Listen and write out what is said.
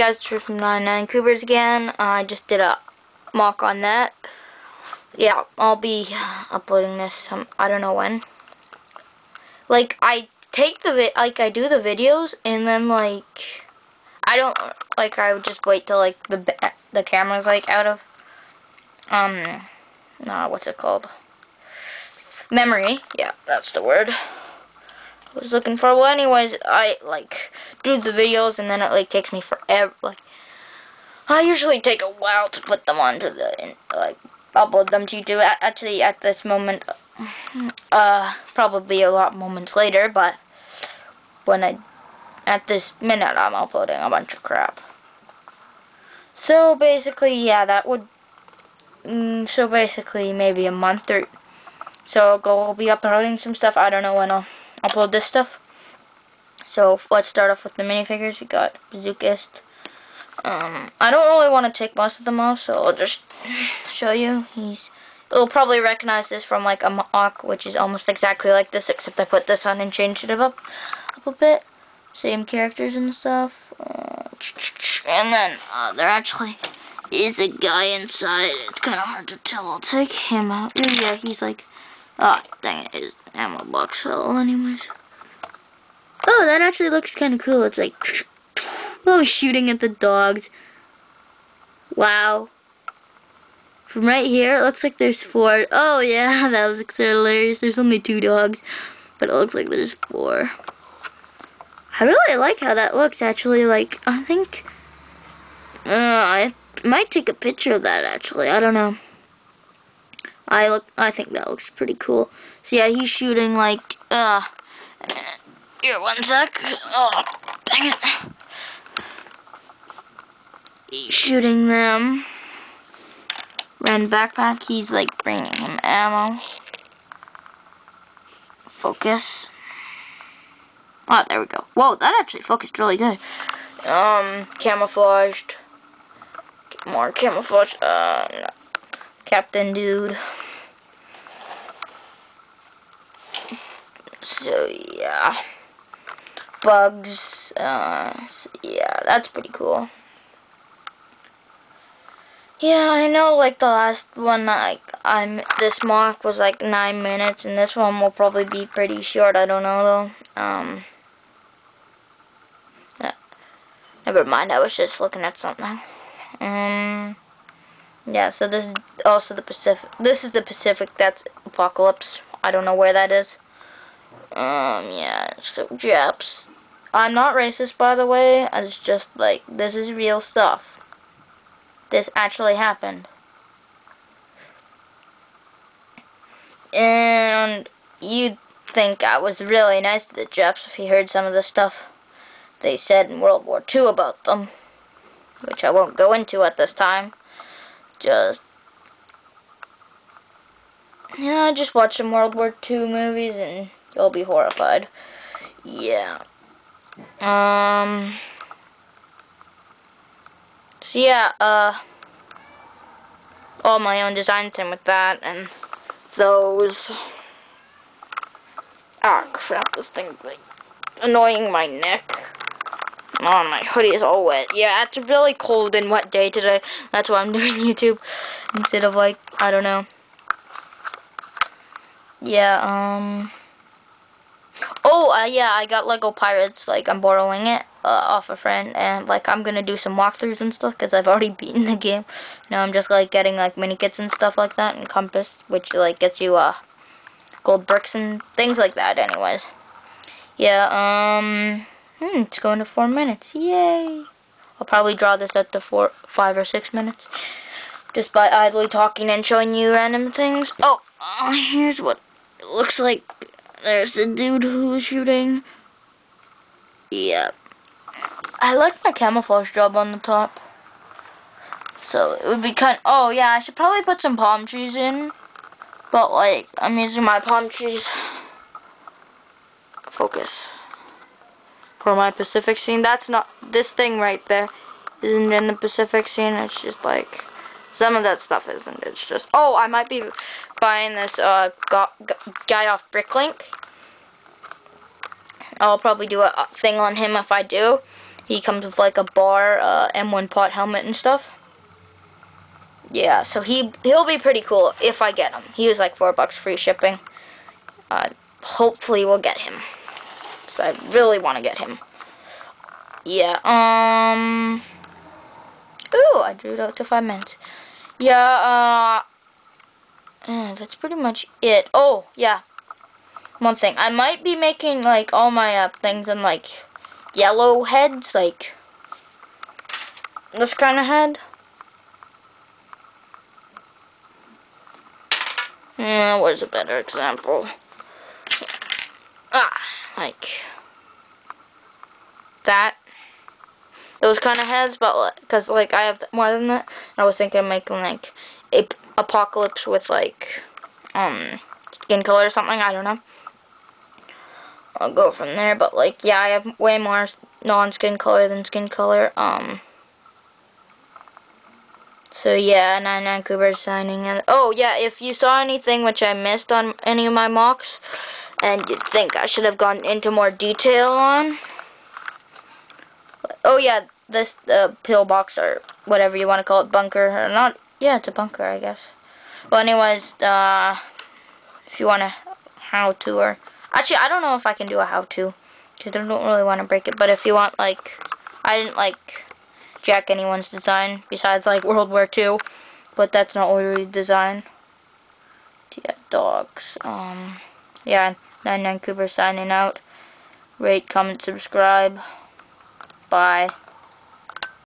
guys, True from 99 Coobears again. I just did a mock on that. Yeah, I'll be uploading this. Um, I don't know when. Like I take the like I do the videos and then like I don't like I would just wait till like the the camera's like out of um nah what's it called memory yeah that's the word I was looking for. Well anyways I like do the videos and then it like takes me forever like I usually take a while to put them onto the like upload them to YouTube. Actually at this moment uh probably a lot moments later but when I at this minute I'm uploading a bunch of crap. So basically yeah that would mm, so basically maybe a month or so I'll go I'll be uploading some stuff. I don't know when I'll upload this stuff so let's start off with the minifigures we got Bazookaist um, I don't really want to take most of them off so I'll just show you he's You'll probably recognize this from like a mock, which is almost exactly like this, except I put this on and changed it up, up a bit. Same characters and stuff. Uh, and then uh, there actually is a guy inside. It's kind of hard to tell. I'll take him out. Yeah, he's like, oh, dang it, ammo box fell anyways. Oh, that actually looks kind of cool. It's like, oh, shooting at the dogs. Wow. From right here, it looks like there's four. Oh, yeah, that looks so hilarious. There's only two dogs, but it looks like there's four. I really like how that looks, actually. Like, I think... Uh, I might take a picture of that, actually. I don't know. I look. I think that looks pretty cool. So, yeah, he's shooting, like, uh... Here, one sec. Oh, dang it. He's shooting them. Ren backpack, he's like bringing him ammo. Focus. Oh, there we go. Whoa, that actually focused really good. Um, camouflaged. More camouflage. Uh. Captain Dude. So, yeah. Bugs. Uh, so yeah, that's pretty cool. Yeah, I know, like, the last one, like, I'm, this mock was, like, nine minutes, and this one will probably be pretty short, I don't know, though, um, yeah. never mind, I was just looking at something, um, yeah, so this is also the Pacific, this is the Pacific, that's Apocalypse, I don't know where that is, um, yeah, so, Japs, I'm not racist, by the way, it's just, like, this is real stuff, this actually happened. And you'd think I was really nice to the Japs if you heard some of the stuff they said in World War II about them. Which I won't go into at this time. Just... Yeah, I just watch some World War II movies and you'll be horrified. Yeah. Um... So yeah, uh, all my own designs in with that and those. Ah, crap, this thing's like annoying my neck. Oh, my hoodie is all wet. Yeah, it's a really cold and wet day today. That's why I'm doing YouTube instead of like, I don't know. Yeah, um... Oh, uh, yeah, I got Lego Pirates. Like, I'm borrowing it uh, off a friend. And, like, I'm going to do some walkthroughs and stuff because I've already beaten the game. Now I'm just, like, getting, like, mini kits and stuff like that. And Compass, which, like, gets you, uh, gold bricks and things like that anyways. Yeah, um... Hmm, it's going to four minutes. Yay! I'll probably draw this up to four, five or six minutes. Just by idly talking and showing you random things. Oh, uh, here's what it looks like there's the dude who was shooting. Yep. I like my camouflage job on the top. So it would be kind of, oh yeah, I should probably put some palm trees in. But like, I'm using my palm trees. Focus. For my Pacific scene. That's not, this thing right there isn't in the Pacific scene. It's just like, some of that stuff isn't. It's just, oh, I might be buying this uh, guy off Bricklink. I'll probably do a thing on him if I do. He comes with like a bar, uh, M1 pot helmet and stuff. Yeah, so he he'll be pretty cool if I get him. He was like four bucks free shipping. Uh, hopefully we'll get him. So I really want to get him. Yeah, um... Ooh, I drew it out to five minutes. Yeah, uh... Yeah, that's pretty much it. Oh, yeah. One thing. I might be making, like, all my uh, things in, like, yellow heads. Like, this kind of head. Yeah, where's a better example? Ah, like that. Those kind of heads, but because like I have more than that, I was thinking of making like a apocalypse with like um skin color or something. I don't know. I'll go from there, but like yeah, I have way more non-skin color than skin color. Um. So yeah, 99 Coobear signing in. Oh yeah, if you saw anything which I missed on any of my mocks, and you think I should have gone into more detail on. Oh yeah, this uh, pillbox or whatever you want to call it, bunker or not. Yeah, it's a bunker, I guess. Well, anyways, uh, if you want to how to or actually, I don't know if I can do a how to because I don't really want to break it. But if you want, like, I didn't like jack anyone's design besides like World War II, but that's not we design. Yeah, dogs. Um, yeah, 99 Coobear signing out. Rate, comment, subscribe. Bye.